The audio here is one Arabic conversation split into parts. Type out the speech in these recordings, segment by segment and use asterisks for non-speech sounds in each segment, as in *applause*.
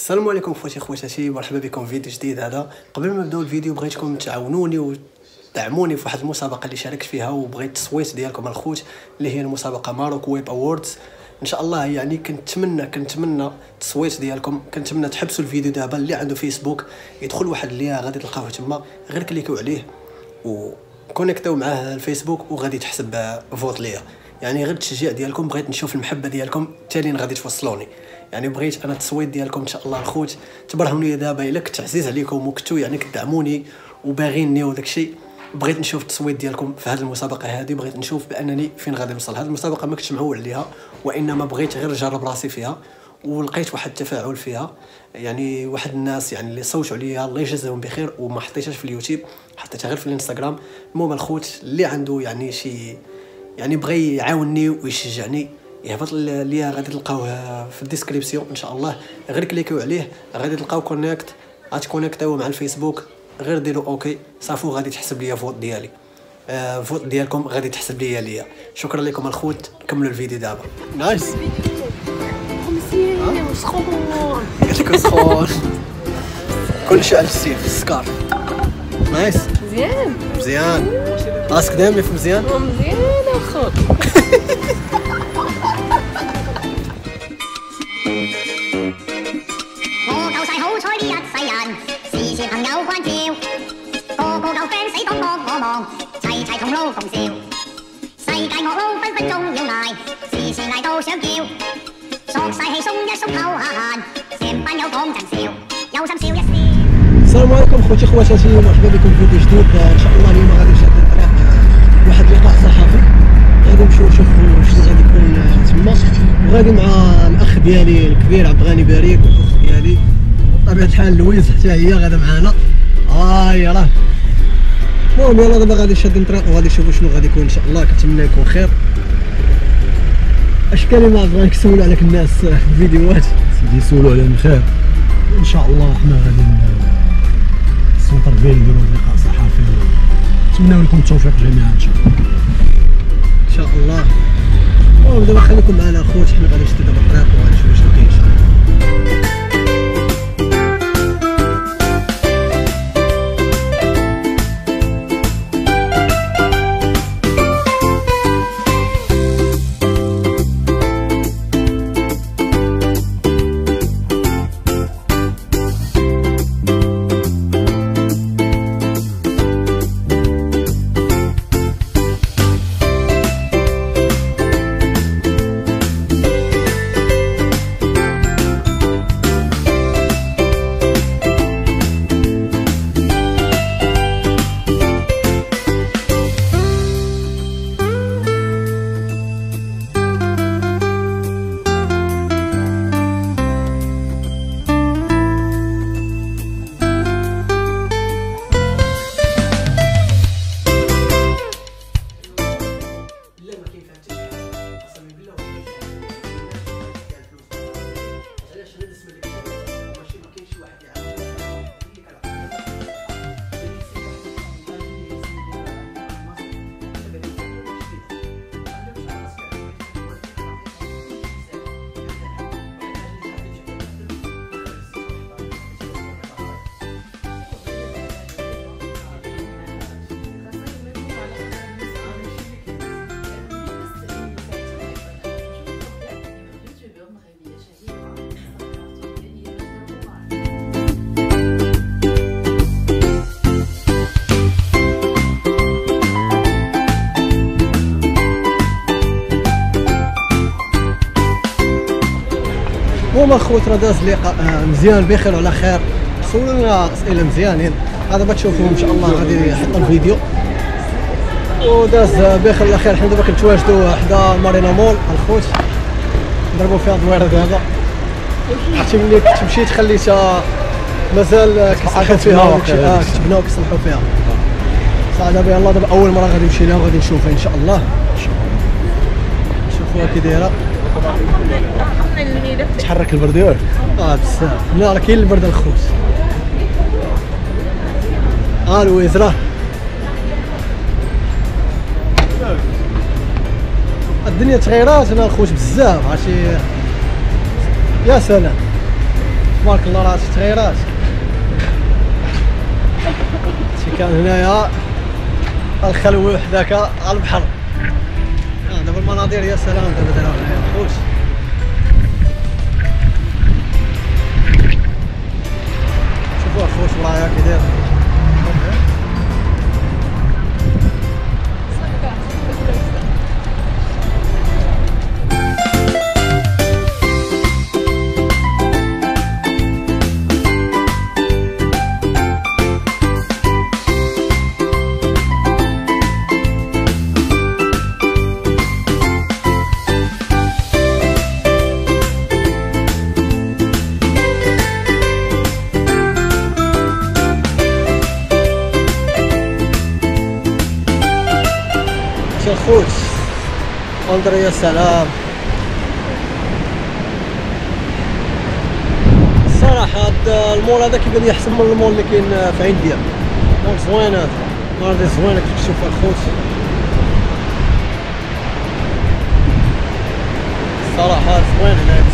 السلام عليكم خوتي خواتاتي مرحبا بكم في فيديو جديد. هذا قبل ما نبداو الفيديو بغيتكم تعاونوني ودعموني في واحد المسابقة اللي شاركت فيها وبغيت التصويت ديالكم الخوت اللي هي المسابقة Maroc Web Awards إن شاء الله يعني كنتمنى كنتمنى التصويت ديالكم كنتمنى تحبسوا الفيديو دابا اللي عنده فيسبوك يدخل واحد ال lien غادي تلقاوه تما غير كليكيو عليه وكونيكتاو معاه الفيسبوك وغادي تحسب vote ليا. يعني غير التشجيع ديالكم بغيت نشوف المحبة ديالكم. تالين غادي توصلوني يعني بغيت أنا التصويت ديالكم إن شاء الله الخوت تبرهنوا لي دابا إلا كنت عزيز عليكم وكنتو يعني كدعموني وباغيني وداك الشيء. بغيت نشوف التصويت ديالكم في هذه المسابقة هذه. بغيت نشوف بأنني فين غادي نوصل. هذه المسابقة ما كنتش معول عليها وإنما بغيت غير نجرب راسي فيها ولقيت واحد التفاعل فيها. يعني واحد الناس يعني اللي صوتوا عليا الله يجزاهم بخير وما حطيتهاش في اليوتيوب حطيتها غير في الإنستغرام. المهم الخوت اللي عنده يعني شي يعني بغى يعاونني ويشجعني. يهبط ليا غادي تلقاوه في ال description إن شاء الله. غير كليكيو عليه غادي تلقاو connect غاتكونيكتاو مع الفيسبوك. غير ديروا OK صافو غادي تحسب ليا vote ديالي. آه vote ديالكم غادي تحسب ليا ليا. شكرا لكم الخوت. نكملوا الفيديو دابا. nice سخون قلت لكم سخون كلشي على السيف السكار. نايس مزيان مزيان راسك دايم في مزيان مزيانه وخوك السلام عليكم خوتي خواتاتي ومرحبا بكم في فيديو جديد ان شاء الله اليوم غادي نشدد واحد اللقاء صحفي غادي نمشيو نشوفوا شنو غادي يكون تما. وغادي مع الأخ ديالي الكبير عبد الغني باريك والأخت ديالي. بطبيعة الحال لويز حتى هي غادا معانا. هاي راه. المهم يلا دابا غادي نشد الطريق وغادي نشوفوا شنو غادي يكون إن شاء الله. كنتمنى يكون خير. اش كلمات بغيت نسولوا عليك الناس *laughs* في الفيديوهات سيدي يسولوا علينا خير. إن شاء الله إحنا غادي السنتر بين نديروا لقاء صحفي نتمنى لكم التوفيق جميعا إن شاء الله. إن شاء الله. المهم دابا خليكم معنا اخوت حنا غادي نشدو دابا الطريق وغادي نشوفوا المهم اخوت راه داز لقاء آه، مزيان بخير وعلى خير. سولونا اسئله مزيانين. هذا بتشوفوه إن شاء الله. غادي نحط الفيديو. وداز آه، بخير وعلى خير. حنا دابا كنتواجدوا حدا مارينا مول الخوت. نضربوا فيها دويره دابا عرفتي ملي كنت مشيت خليتها مازال آه، كيصلحوا فيها. كتبناو وكيصلحوا فيها صح دابا يلاه دابا أول مرة غادي نمشي لها وغادي نشوفها إن شاء الله. نشوفوها كي دايرة. تحرك البرديور آه بزاف لا راه كاين البرد الخوت آه لويز راه. الدنيا تغيرات أنا الخوت بزاف عرفتي؟ يا سلام. تبارك الله راه تغيرات. شي كان هنايا الخلوي وحداك على البحر. دابا المناظر يا سلام دابا دابا هنايا خوش شوفوا خوش ورايا كي داير انظر يا سلام الصراحة هاد المول هذا كيبان لي أحسن من المول اللي كاين في عنديا مول زوين هذا. مارضي زوين كيف تشوف الخوت. الصراحة زوين هنا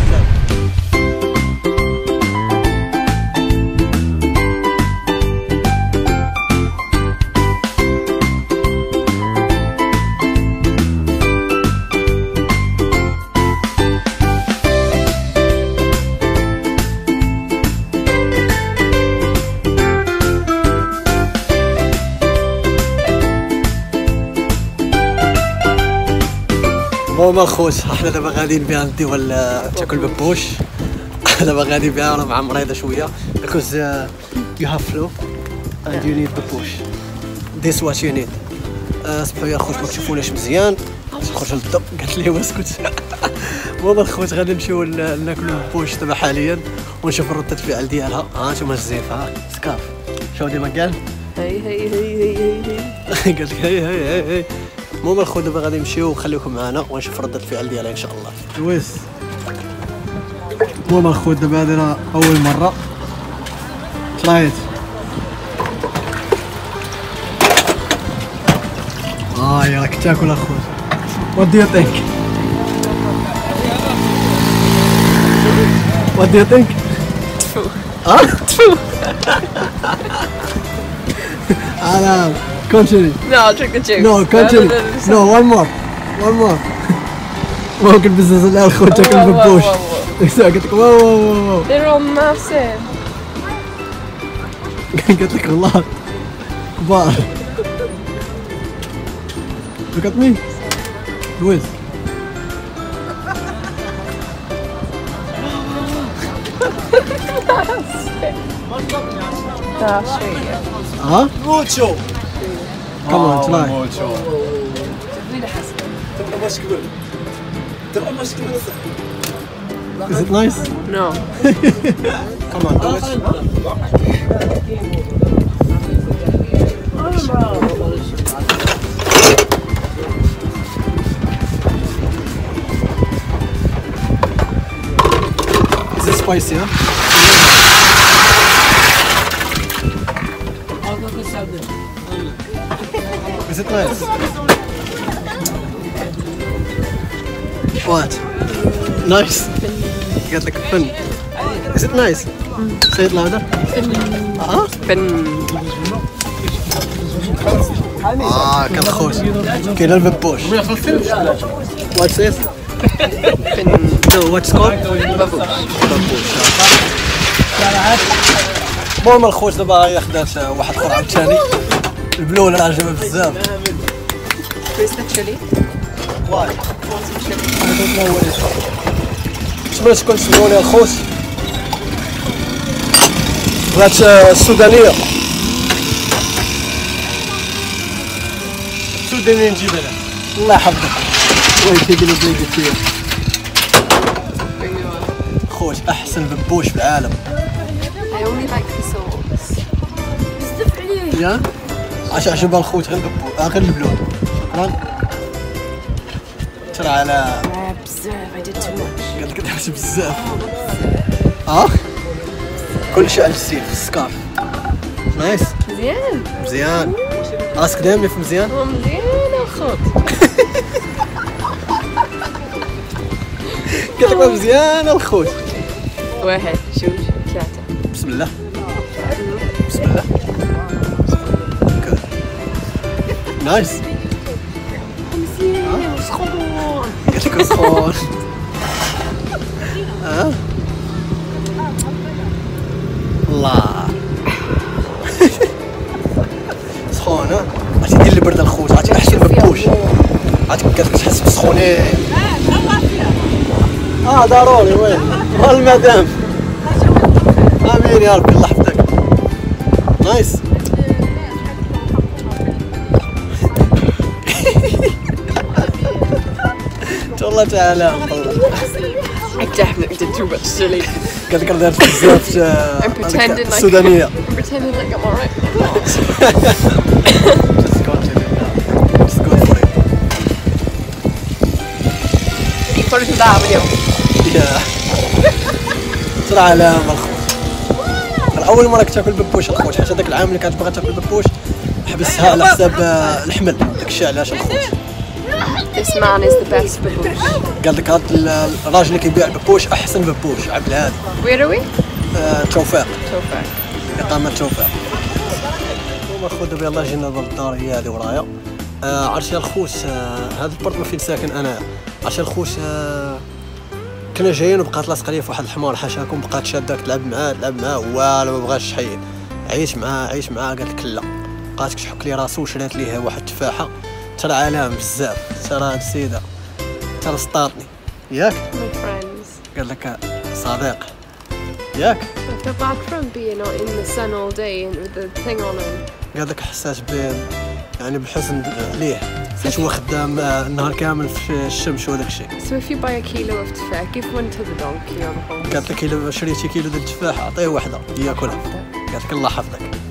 Bon الخوت إحنا دابا غاديين بها نديو تاكل ببوش. *laughs* دابا غادي بها مع مريضة شوية. Because uh, you have flu and you need ببوش. This what you need. آه، سمحوا لي الخوت ما تشوفوناش مزيان. خرج للضو قالت لي واسكت. *laughs* المهم الخوت غادي نمشيو ناكلو ببوش دابا حاليا. ونشوف ردة الفعل ديالها. ها الزيف ها سكاف. شو ديما قال. هي هي هي هي هي *laughs* قالت هي هي هي المهم الخوت دابا غادي نمشيو وخليكم معنا ونشوف ردة الفعل ديالها إن شاء الله. لويس المهم الخوت دابا هذه راه أول مرة. طلعت يا راك تاكل اخوت What do you think? What do you think? ها؟ *laughs* انا continue No, I'll drink the juice. No, continue. no, No, one more. One more. ممكن بزاز لا الخوت تاكل واو، واو، ببوش واو، قلت لك واو واو واو واو They're all massive. قلت لك والله كبار Look at me Luis *laughs* I'll show you. ها؟ موتشو كمان تراي Is it nice? No. Come on, do it. Is it spicy, huh? Is it nice? What? Nice. Like a fun. Is it nice? Say it louder. Huh? Fin. آه كان خوش كاين الببوش What's this? Fin. No, what's called? Bubbles. ببوش المهم الخوش دابا خدات واحد اخر عاوتاني راه عجبها بزاف. it is. شمال تكون تسمعوني الخوت بغات آه، السودانية. السودانية نجيب أنا الله يحفظك. فيه خوت أحسن ببوش في العالم. I only like the sauce. يا؟ عاش عجبها الخوت غير آه، غير البلون شكرا ترى على much. قالت لك تحس بزاف آه؟ كل شيء على السيف السكارف Nice. مزيان. مزيان راسك دايما في مزيان مزيان الخوت. *laughs* قالت لك مزيان الخوت. واحد جوج ثلاثة. بسم الله. بسم الله. nice سخون قلت لك سخون الله سخون ها عرفتي دير لي برد الخوت عرفتي احسن ببوش عرفتي قالت لك تحس بسخونين آه ضروري وين مال المدام امين يا ربي الله يحفظك nice For that video. يا ترى على الخوت أول مرة كنت تاكل ببوش الخوت حيت هذاك العام اللي كانت باغا تاكل ببوش حبستها على حساب الحمل داك الشيء علاش الخوت This man is the best baboosh. قال لك هذا ال- الراجل اللي كيبيع ببوش أحسن ببوش عبد الهادي. Where are we? آه، توفيق. توفيق. هما خوت دابا يلاه جينا الدار هي هذه ورايا. آه عرفتي الخوت آه هذا فين ساكن أنا. عرفتي الخوت آه كنا جايين وبقات لاصقة ليا في واحد الحمار حاشاكم بقات شاداك تلعب معاه تلعب معاه. والو ما بغاش تحيد عيش معاه عيش معاه. قالت لك لا. بقات كتحك لي راسو وشرات ليه واحد التفاحة ترى علام بزاف ترى هاد السيدة ترى سطاتني ياك. قال لك صديق. ياك. The the. قال لك حساس ب يعني بالحزن عليه. حيت هو خدام آه، النهار كامل في الشمس وداك الشيء So if you buy a kilo of tofak, give one to the donkey on home. قالت لك الا شريتي كيلو ديال التفاح عطيه وحده ياكلها. قالت لك الله يحفظك.